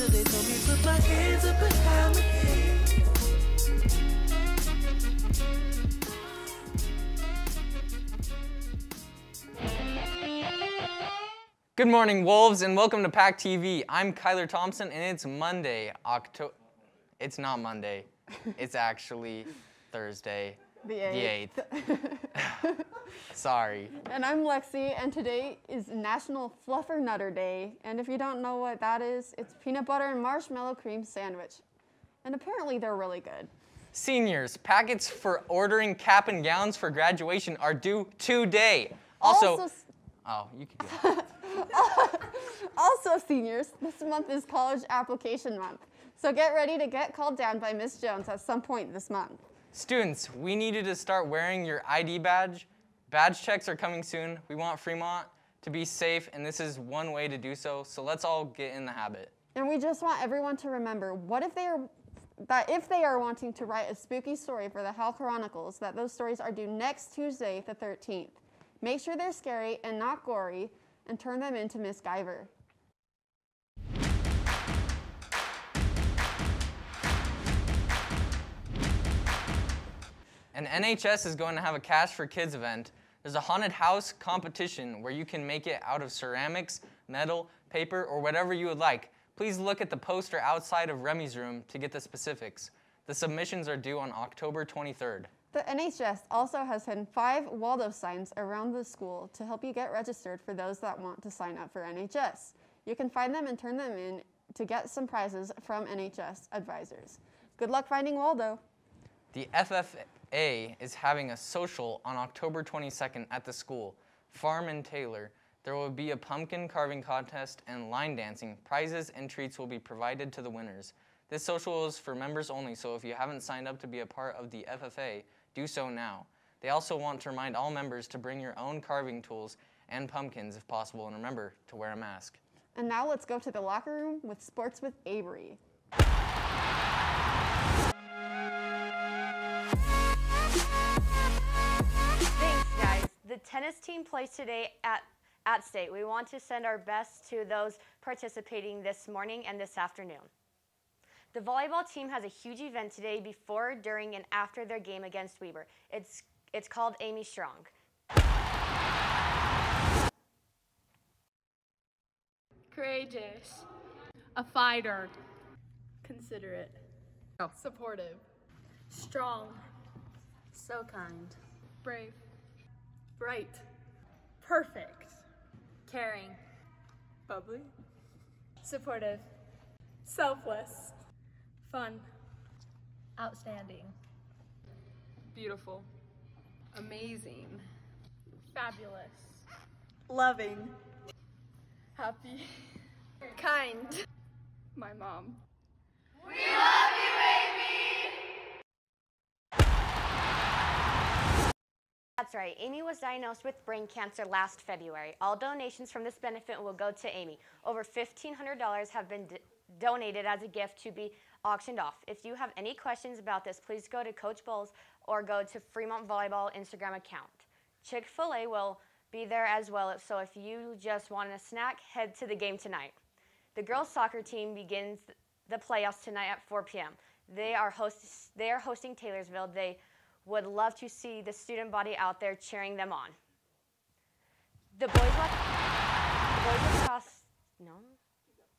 till they told me put my hands up behind my head. Good morning, Wolves, and welcome to Pack TV. I'm Kyler Thompson, and it's Monday, October. It's not Monday. It's actually Thursday, The the 8th. 8th. Sorry. And I'm Lexi, and today is National Fluffernutter Day. And if you don't know what that is, it's peanut butter and marshmallow cream sandwich. And apparently they're really good. Seniors, packets for ordering cap and gowns for graduation are due today. Also, s- oh, you can do that. also, seniors, this month is college application month. So get ready to get called down by Miss Jones at some point this month. Students, we need you to start wearing your ID badge. Badge checks are coming soon. We want Fremont to be safe, and this is one way to do so. So let's all get in the habit. And we just want everyone to remember what if they are that if they are wanting to write a spooky story for the Hal Chronicles, that those stories are due next Tuesday, the 13th. Make sure they're scary and not gory, and turn them into Miss Guyver. And NHS is going to have a Cash for Kids event. There's a haunted house competition where you can make it out of ceramics, metal, paper, or whatever you would like. Please look at the poster outside of Remy's room to get the specifics. The submissions are due on October 23rd. The NHS also has hidden five Waldo signs around the school to help you get registered for those that want to sign up for NHS. You can find them and turn them in to get some prizes from NHS advisors. Good luck finding Waldo. The FFA is having a social on October 22nd at the school, Farm and Taylor. There will be a pumpkin carving contest and line dancing. Prizes and treats will be provided to the winners. This social is for members only, so if you haven't signed up to be a part of the FFA, do so now. They also want to remind all members to bring your own carving tools and pumpkins if possible, and remember to wear a mask. And now let's go to the locker room with Sports with Avery. The tennis team plays today at, at state. We want to send our best to those participating this morning and this afternoon. The volleyball team has a huge event today before, during, and after their game against Weber. It's, it's called Amy Strong. Courageous. A fighter. Considerate. Oh. Supportive. Strong. So kind. Brave. Bright. Perfect. Caring. Bubbly. Supportive. Selfless. Fun. Outstanding. Beautiful. Amazing. Fabulous. Loving. Happy. Kind. My mom. That's right. Amy was diagnosed with brain cancer last February. All donations from this benefit will go to Amy. Over $1,500 have been donated as a gift to be auctioned off. If you have any questions about this, please go to Coach Bowles or go to Fremont Volleyball Instagram account. Chick fil A will be there as well, so if you just want a snack, head to the game tonight. The girls soccer team begins the playoffs tonight at 4 p.m. They are host- they are hosting Taylorsville. They would love to see the student body out there cheering them on. The boys the boys lacrosse no.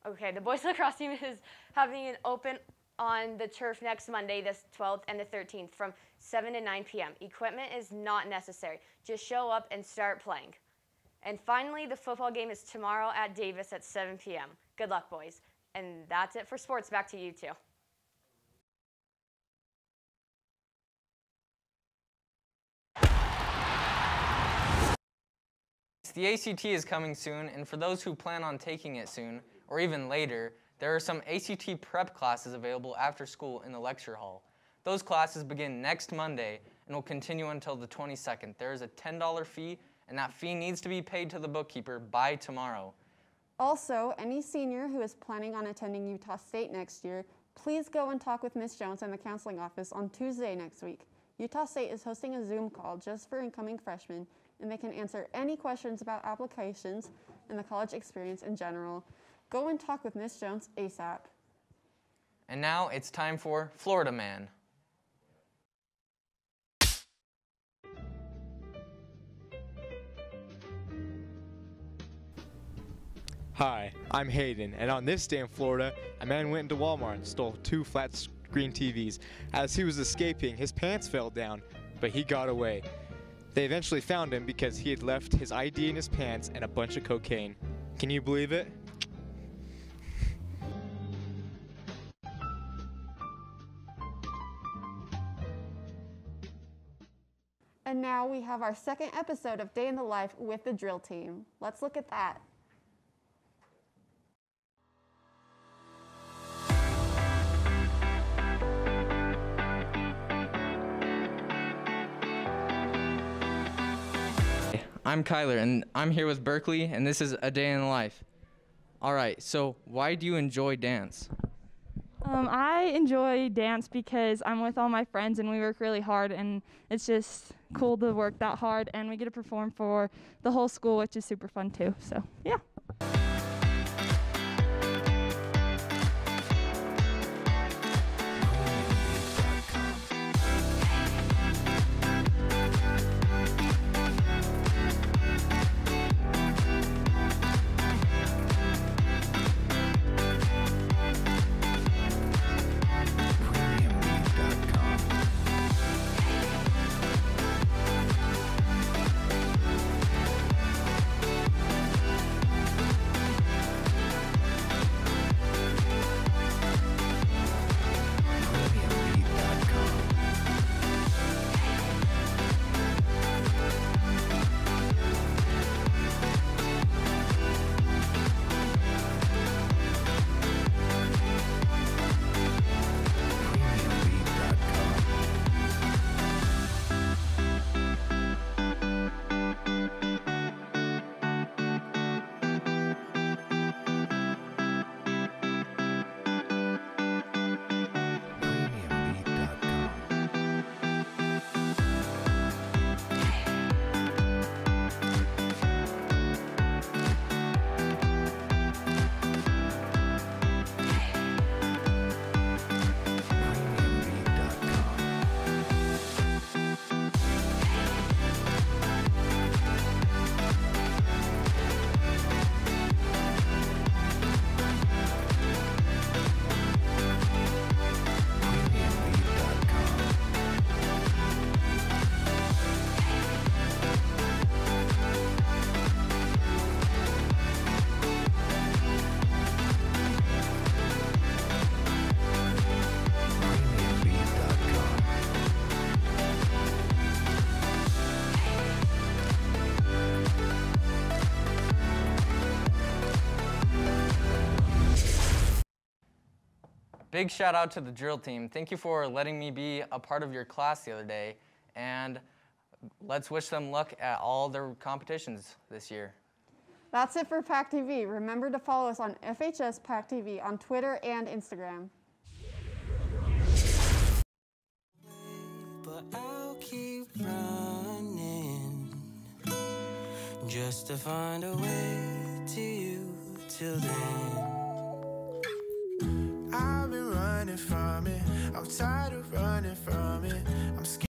Okay, the boys lacrosse team is having an open on the turf next Monday, the 12th and the 13th from 7 to 9 p.m. Equipment is not necessary. Just show up and start playing. And finally, the football game is tomorrow at Davis at 7 p.m. Good luck, boys. And that's it for sports. Back to you two. The ACT is coming soon, and for those who plan on taking it soon, or even later, there are some ACT prep classes available after school in the lecture hall. Those classes begin next Monday and will continue until the 22nd. There is a $10 fee, and that fee needs to be paid to the bookkeeper by tomorrow. Also, any senior who is planning on attending Utah State next year, please go and talk with Miss Jones in the counseling office on Tuesday next week. Utah State is hosting a Zoom call just for incoming freshmen, and they can answer any questions about applications and the college experience in general. Go and talk with Miss Jones ASAP. And now it's time for Florida Man. Hi, I'm Hayden, and on this day in Florida, a man went into Walmart and stole two flat screen TVs. As he was escaping, his pants fell down, but he got away. They eventually found him because he had left his ID in his pants and a bunch of cocaine. Can you believe it? And now we have our second episode of Day in the Life with the drill team. Let's look at that. I'm Kyler, and I'm here with Berkeley, and this is A Day in Life. All right, so why do you enjoy dance? Um, I enjoy dance because I'm with all my friends and we work really hard, and it's just cool to work that hard, and we get to perform for the whole school, which is super fun too. So, yeah. Big shout out to the drill team. Thank you for letting me be a part of your class the other day, and let's wish them luck at all their competitions this year. That's it for Pack TV. Remember to follow us on FHS Pack TV on Twitter and Instagram. But I'll keep running just to find a way to you till then. running from it. I'm tired of running from it. I'm scared.